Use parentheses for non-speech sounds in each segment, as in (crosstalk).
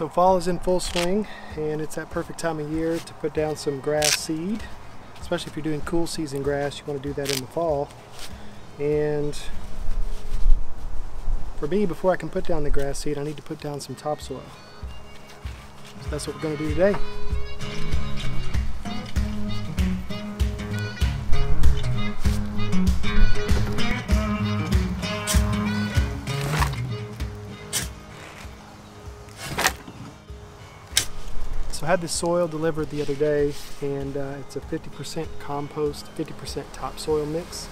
So fall is in full swing and it's that perfect time of year to put down some grass seed. Especially if you're doing cool season grass, you want to do that in the fall. And for me, before I can put down the grass seed, I need to put down some topsoil. So that's what we're going to do today. Had this soil delivered the other day and uh, it's a 50% compost, 50% topsoil mix.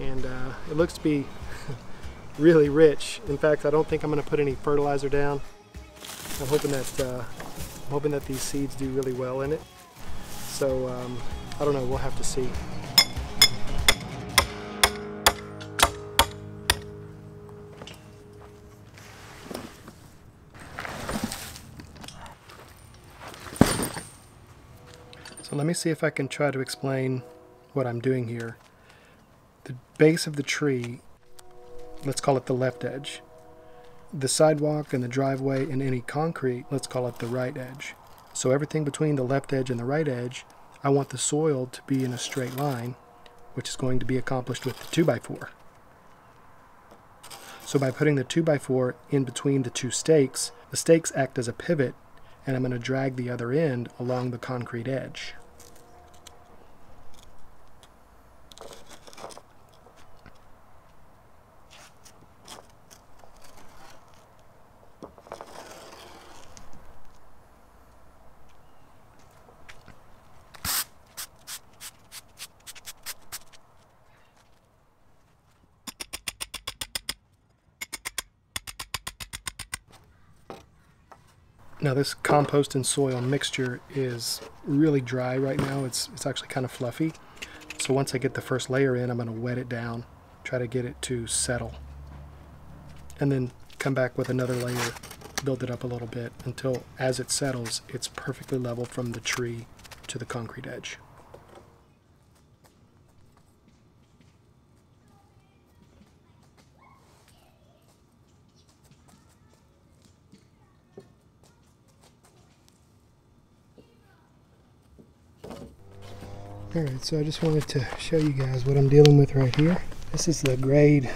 And uh, it looks to be (laughs) really rich. In fact, I don't think I'm going to put any fertilizer down. I'm hoping that uh, I'm hoping that these seeds do really well in it. So um, I don't know. We'll have to see. So let me see if I can try to explain what I'm doing here. The base of the tree, let's call it the left edge. The sidewalk and the driveway and any concrete, let's call it the right edge. So everything between the left edge and the right edge, I want the soil to be in a straight line, which is going to be accomplished with the 2x4. So by putting the 2x4 in between the two stakes, the stakes act as a pivot and I'm going to drag the other end along the concrete edge. Now this compost and soil mixture is really dry right now. It's, it's actually kind of fluffy. So once I get the first layer in, I'm going to wet it down, try to get it to settle. And then come back with another layer, build it up a little bit until as it settles, it's perfectly level from the tree to the concrete edge. Alright, so I just wanted to show you guys what I'm dealing with right here. This is the grade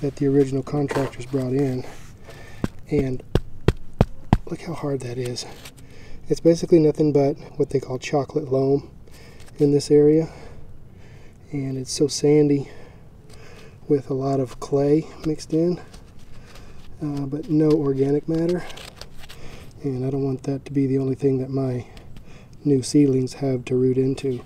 that the original contractors brought in. And look how hard that is. It's basically nothing but what they call chocolate loam in this area. And it's so sandy with a lot of clay mixed in, uh, but no organic matter. And I don't want that to be the only thing that my new seedlings have to root into.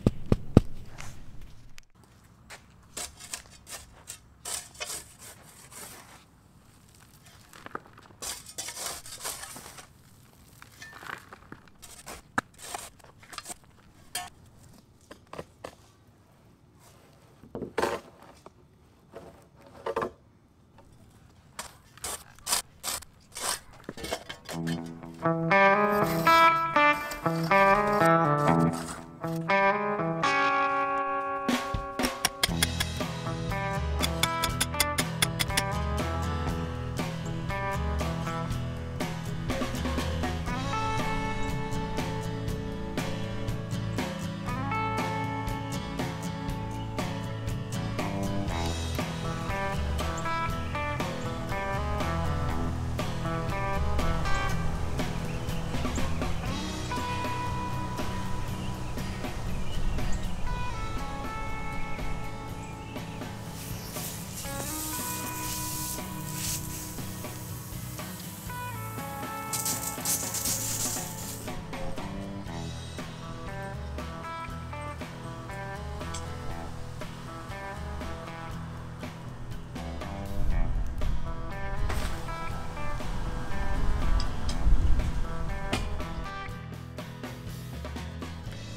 Thank you.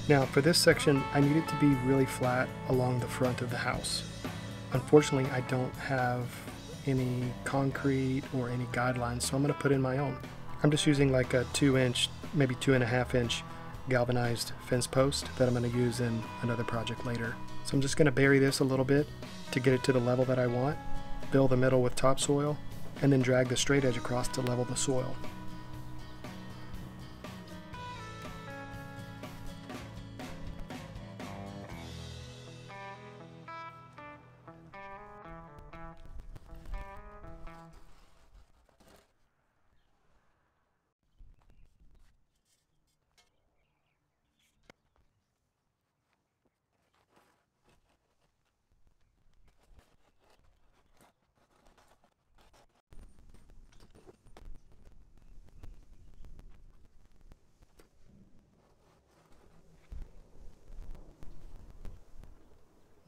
Now for this section, I need it to be really flat along the front of the house. Unfortunately, I don't have any concrete or any guidelines, so I'm gonna put in my own. I'm just using like a two inch, maybe two and a half inch galvanized fence post that I'm gonna use in another project later. So I'm just gonna bury this a little bit to get it to the level that I want, fill the middle with topsoil, and then drag the straight edge across to level the soil.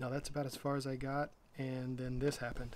Now that's about as far as I got, and then this happened.